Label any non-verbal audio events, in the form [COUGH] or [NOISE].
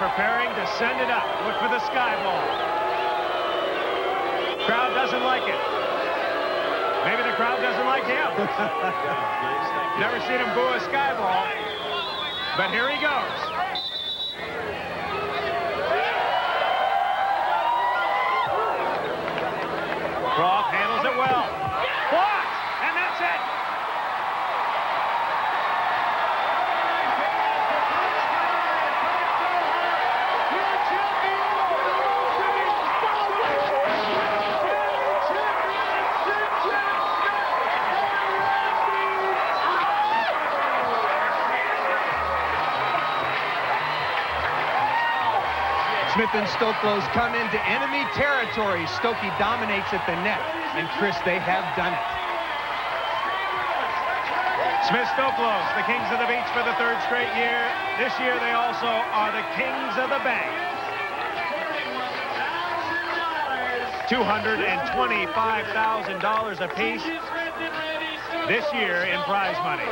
preparing to send it up. Look for the sky ball. Crowd doesn't like it. Maybe the crowd doesn't like him. [LAUGHS] Never seen him boo a sky ball. But here he goes. Smith and Stoklos come into enemy territory. Stokey dominates at the net. And Chris, they have done it. Smith Stoklos, the Kings of the Beach for the third straight year. This year they also are the Kings of the Bank. $225,000 apiece this year in prize money.